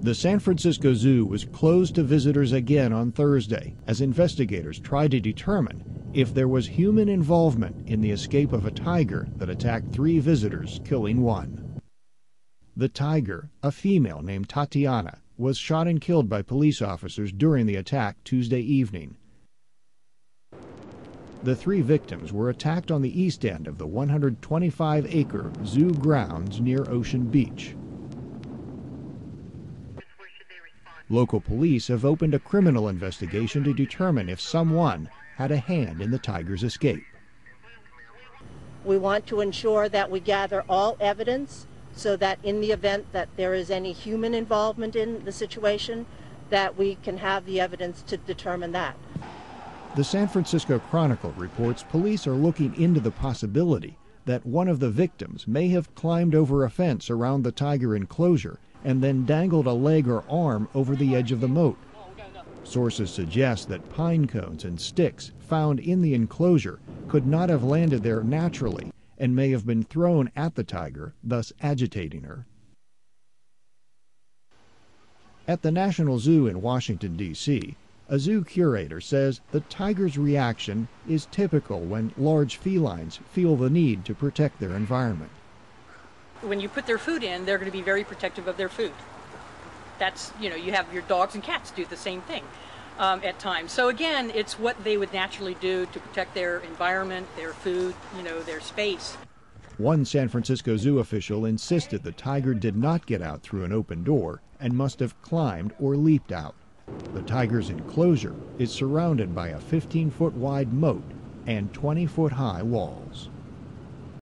The San Francisco Zoo was closed to visitors again on Thursday as investigators tried to determine if there was human involvement in the escape of a tiger that attacked three visitors, killing one. The tiger, a female named Tatiana, was shot and killed by police officers during the attack Tuesday evening. The three victims were attacked on the east end of the 125 acre zoo grounds near Ocean Beach. Local police have opened a criminal investigation to determine if someone had a hand in the tiger's escape. We want to ensure that we gather all evidence so that in the event that there is any human involvement in the situation, that we can have the evidence to determine that. The San Francisco Chronicle reports police are looking into the possibility that one of the victims may have climbed over a fence around the tiger enclosure and then dangled a leg or arm over the edge of the moat. Sources suggest that pine cones and sticks found in the enclosure could not have landed there naturally and may have been thrown at the tiger, thus agitating her. At the National Zoo in Washington, D.C., a zoo curator says the tiger's reaction is typical when large felines feel the need to protect their environment when you put their food in, they're going to be very protective of their food. That's, you know, you have your dogs and cats do the same thing um, at times. So again, it's what they would naturally do to protect their environment, their food, you know, their space. One San Francisco zoo official insisted the tiger did not get out through an open door and must have climbed or leaped out. The tiger's enclosure is surrounded by a 15 foot wide moat and 20 foot high walls.